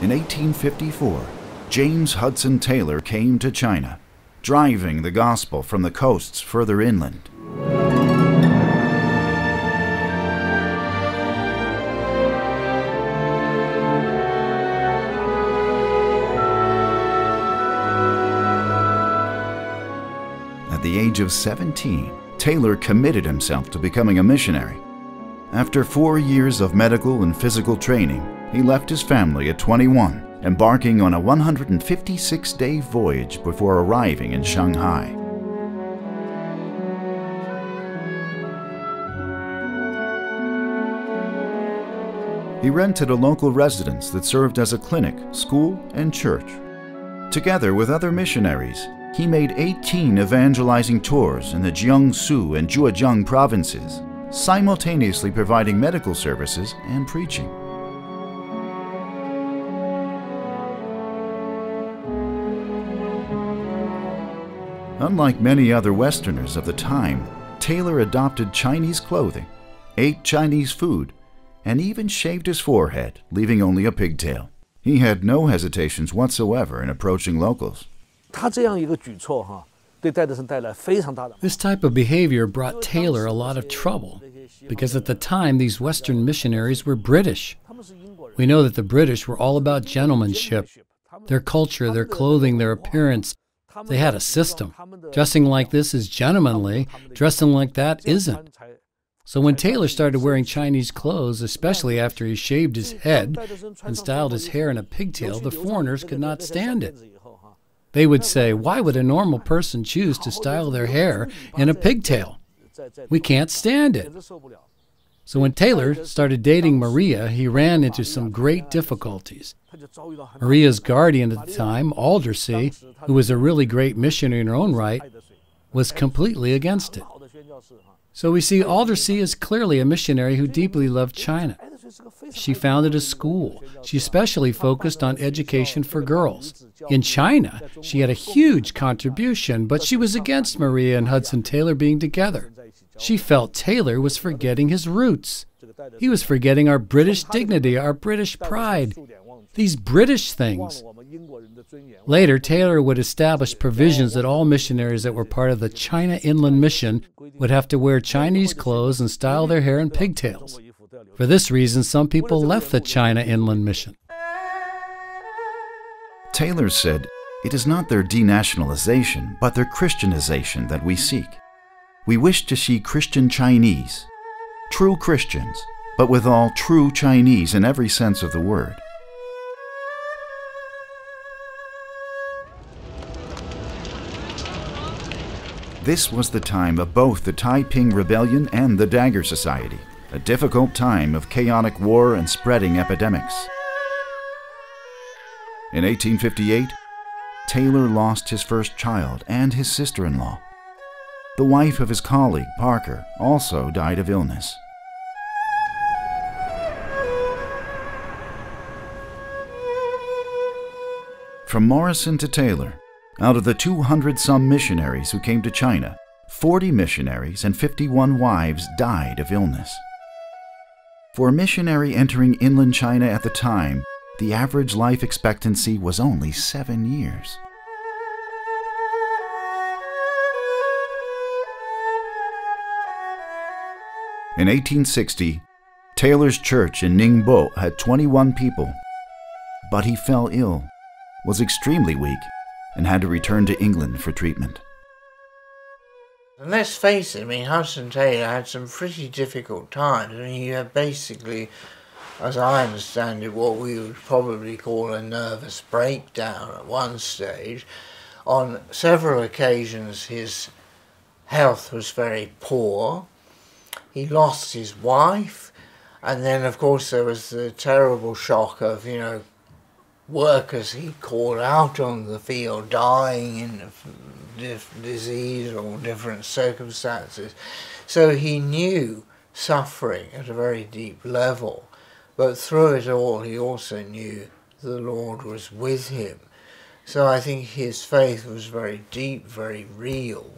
In 1854, James Hudson Taylor came to China, driving the gospel from the coasts further inland. At the age of 17, Taylor committed himself to becoming a missionary. After four years of medical and physical training, he left his family at 21, embarking on a 156 day voyage before arriving in Shanghai. He rented a local residence that served as a clinic, school, and church. Together with other missionaries, he made 18 evangelizing tours in the Jiangsu and Zhejiang provinces, simultaneously providing medical services and preaching. Unlike many other Westerners of the time, Taylor adopted Chinese clothing, ate Chinese food, and even shaved his forehead, leaving only a pigtail. He had no hesitations whatsoever in approaching locals. This type of behavior brought Taylor a lot of trouble because at the time these Western missionaries were British. We know that the British were all about gentlemanship. Their culture, their clothing, their appearance, they had a system. Dressing like this is gentlemanly, dressing like that isn't. So when Taylor started wearing Chinese clothes, especially after he shaved his head and styled his hair in a pigtail, the foreigners could not stand it. They would say, Why would a normal person choose to style their hair in a pigtail? We can't stand it. So when Taylor started dating Maria, he ran into some great difficulties. Maria's guardian at the time, Aldersey, who was a really great missionary in her own right, was completely against it. So we see Aldersey is clearly a missionary who deeply loved China. She founded a school. She especially focused on education for girls. In China, she had a huge contribution, but she was against Maria and Hudson Taylor being together. She felt Taylor was forgetting his roots. He was forgetting our British dignity, our British pride, these British things. Later, Taylor would establish provisions that all missionaries that were part of the China Inland Mission would have to wear Chinese clothes and style their hair in pigtails. For this reason, some people left the China Inland Mission. Taylor said, It is not their denationalization, but their Christianization that we seek. We wish to see Christian Chinese, true Christians, but withal true Chinese in every sense of the word. This was the time of both the Taiping Rebellion and the Dagger Society, a difficult time of chaotic war and spreading epidemics. In 1858, Taylor lost his first child and his sister in law. The wife of his colleague, Parker, also died of illness. From Morrison to Taylor, out of the 200 some missionaries who came to China, 40 missionaries and 51 wives died of illness. For a missionary entering inland China at the time, the average life expectancy was only seven years. In 1860, Taylor's church in Ningbo had 21 people, but he fell ill, was extremely weak, and had to return to England for treatment. And let's face it, I mean, Hudson Taylor had some pretty difficult times. I mean, he had basically, as I understand it, what we would probably call a nervous breakdown at one stage. On several occasions, his health was very poor. He lost his wife, and then, of course, there was the terrible shock of, you know, workers he called out on the field dying in disease or different circumstances. So he knew suffering at a very deep level, but through it all, he also knew the Lord was with him. So I think his faith was very deep, very real.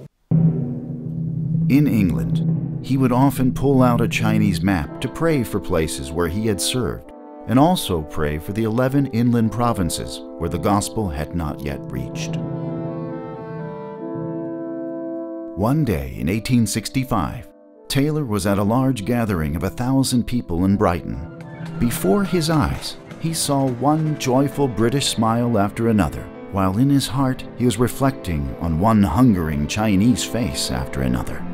In England, he would often pull out a Chinese map to pray for places where he had served and also pray for the 11 inland provinces where the gospel had not yet reached. One day in 1865, Taylor was at a large gathering of a thousand people in Brighton. Before his eyes, he saw one joyful British smile after another, while in his heart he was reflecting on one hungering Chinese face after another.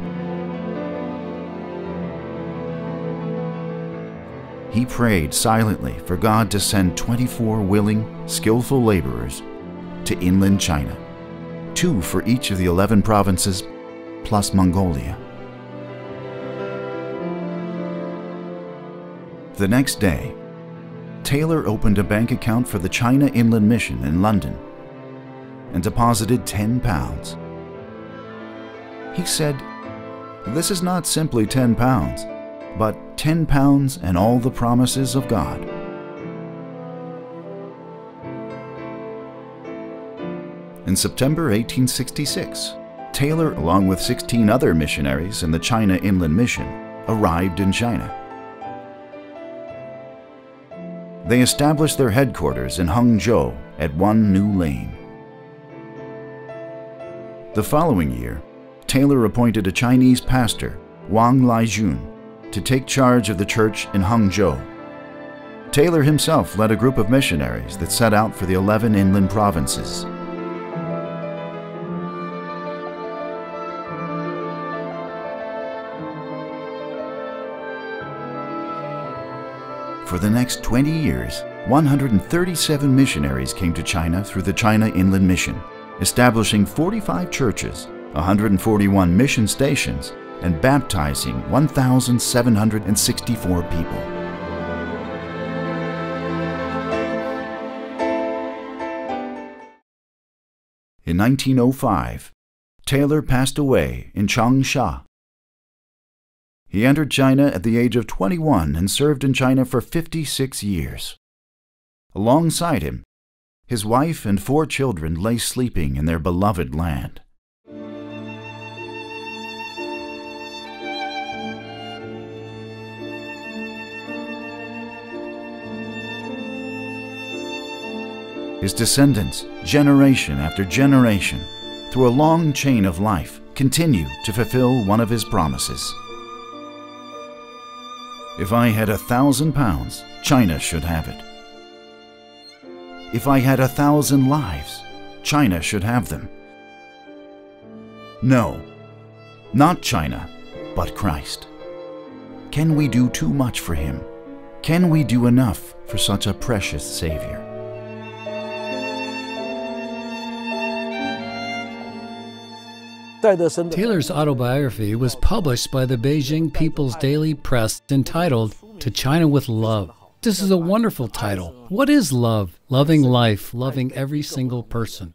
He prayed silently for God to send 24 willing, skillful laborers to inland China, two for each of the 11 provinces, plus Mongolia. The next day, Taylor opened a bank account for the China Inland Mission in London and deposited 10 pounds. He said, This is not simply 10 pounds, but 10 pounds and all the promises of God. In September 1866, Taylor, along with 16 other missionaries in the China Inland Mission, arrived in China. They established their headquarters in Hangzhou at One New Lane. The following year, Taylor appointed a Chinese pastor, Wang Laijun, to take charge of the church in Hangzhou. Taylor himself led a group of missionaries that set out for the 11 inland provinces. For the next 20 years, 137 missionaries came to China through the China Inland Mission, establishing 45 churches, 141 mission stations, and baptizing 1,764 people. In 1905, Taylor passed away in Changsha. He entered China at the age of 21 and served in China for 56 years. Alongside him, his wife and four children lay sleeping in their beloved land. His descendants, generation after generation, through a long chain of life, continue to fulfill one of his promises. If I had a thousand pounds, China should have it. If I had a thousand lives, China should have them. No, not China, but Christ. Can we do too much for him? Can we do enough for such a precious Savior? Taylor's autobiography was published by the Beijing People's Daily Press entitled To China with Love. This is a wonderful title. What is love? Loving life, loving every single person.